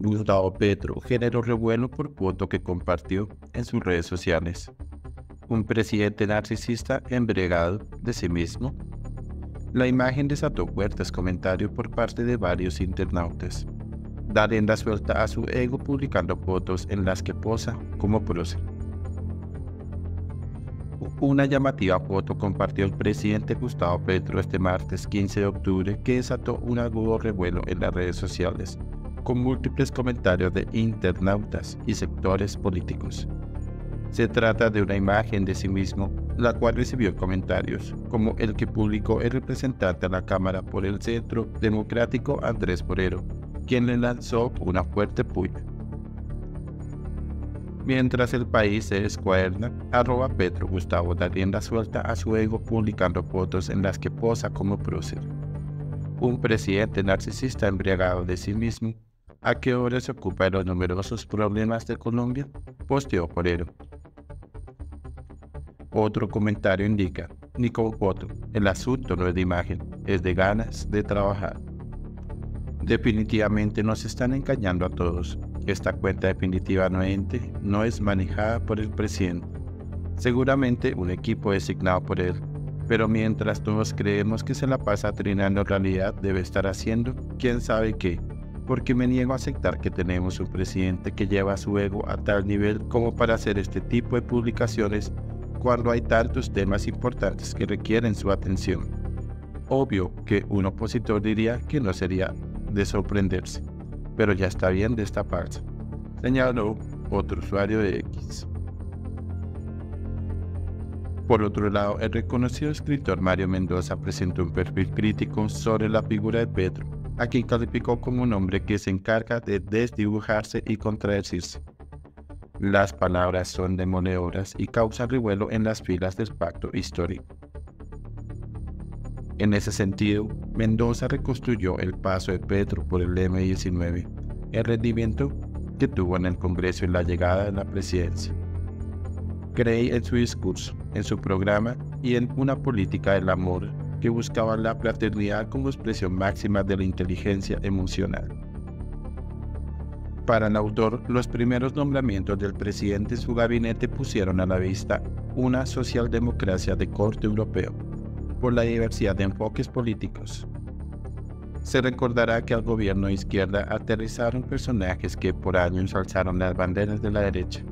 Gustavo Petro generó revuelo por foto que compartió en sus redes sociales. Un presidente narcisista embriagado de sí mismo. La imagen desató fuertes comentarios por parte de varios internautas. Da rienda suelta a su ego publicando fotos en las que posa como prócer. Una llamativa foto compartió el presidente Gustavo Petro este martes 15 de octubre que desató un agudo revuelo en las redes sociales, con múltiples comentarios de internautas y sectores políticos. Se trata de una imagen de sí mismo, la cual recibió comentarios, como el que publicó el representante a la Cámara por el Centro Democrático Andrés Porero, quien le lanzó una fuerte puya. Mientras el país se descuaderna, arroba Petro Gustavo da rienda suelta a su ego publicando fotos en las que posa como prócer. Un presidente narcisista embriagado de sí mismo, ¿a qué hora se ocupa de los numerosos problemas de Colombia? Posteó Porero. Otro comentario indica, ni con foto, el asunto no es de imagen, es de ganas de trabajar. Definitivamente nos están engañando a todos. Esta cuenta definitivamente no es manejada por el presidente. Seguramente un equipo designado por él. Pero mientras todos creemos que se la pasa trinando realidad, debe estar haciendo quién sabe qué. Porque me niego a aceptar que tenemos un presidente que lleva su ego a tal nivel como para hacer este tipo de publicaciones cuando hay tantos temas importantes que requieren su atención. Obvio que un opositor diría que no sería de sorprenderse, pero ya está bien de esta parte, señaló otro usuario de X. Por otro lado, el reconocido escritor Mario Mendoza presentó un perfil crítico sobre la figura de Pedro, a quien calificó como un hombre que se encarga de desdibujarse y contradecirse. Las palabras son demoledoras y causan revuelo en las filas del pacto histórico. En ese sentido, Mendoza reconstruyó el paso de Petro por el M-19, el rendimiento que tuvo en el Congreso y la llegada a la presidencia. Creí en su discurso, en su programa y en una política del amor que buscaba la fraternidad como expresión máxima de la inteligencia emocional. Para el autor, los primeros nombramientos del presidente y su gabinete pusieron a la vista una socialdemocracia de corte europeo, por la diversidad de enfoques políticos. Se recordará que al gobierno de izquierda aterrizaron personajes que por años alzaron las banderas de la derecha,